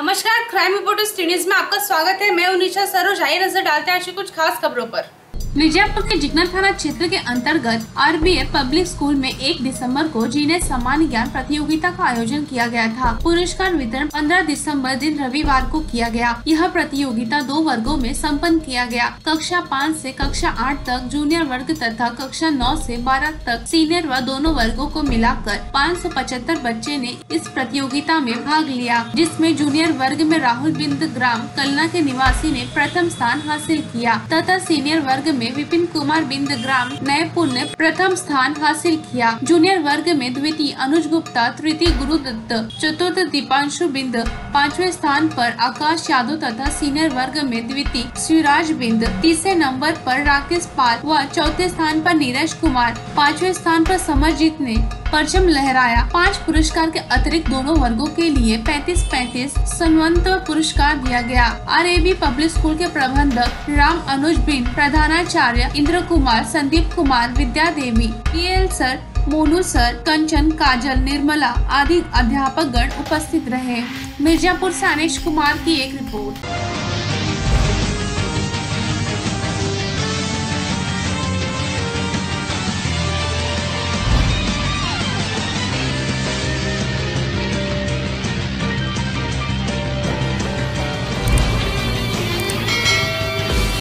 नमस्कार crime reporters news में आपका स्वागत है। मैं उनिशा सरोज। आई नज़र डालते हैं आज कुछ खास खबरों पर। मिर्जापुर के जिगनर थाना क्षेत्र के अंतर्गत आर पब्लिक स्कूल में 1 दिसंबर को जीने सामान्य ज्ञान प्रतियोगिता का आयोजन किया गया था। पुरस्कार वितरण 15 दिसंबर दिन रविवार को किया गया। यह प्रतियोगिता दो वर्गों में संपन्न किया गया। कक्षा पाँच से कक्षा आठ तक, जूनियर वर्ग तथा कक्षा नौ से बारह तक सीनियर व दोनों वर्गो को मिलाकर पाँच सौ पचहत्तर बच्चे ने इस प्रतियोगिता में भाग लिया, जिसमें जूनियर वर्ग में राहुल बिंद ग्राम कलना के निवासी ने प्रथम स्थान हासिल किया। तथा सीनियर वर्ग में विपिन कुमार बिंद ग्राम नयपुर ने प्रथम स्थान हासिल किया। जूनियर वर्ग में द्वितीय अनुज गुप्ता, तृतीय गुरु दत्त चतुर्थ दीपांशु बिंद, पांचवे स्थान पर आकाश यादव तथा सीनियर वर्ग में द्वितीय शिवराज बिंद, तीसरे नंबर पर राकेश पाल व चौथे स्थान पर नीरज कुमार, पांचवे स्थान पर समरजीत ने परचम लहराया। पाँच पुरस्कार के अतिरिक्त दोनों वर्गों के लिए 35-35 संवंत पुरस्कार दिया गया। आर पब्लिक स्कूल के प्रबंधक राम अनुज बिन, प्रधानाचार्य Indra Kumar Sandeep Kumar, Vidya Devi P sir, Monu sir, Kanchan, Kajal, Nirmala आदि अध्यापक गण उपस्थित रहे। मिर्जापुर से अनिश कुमार की एक रिपोर्ट।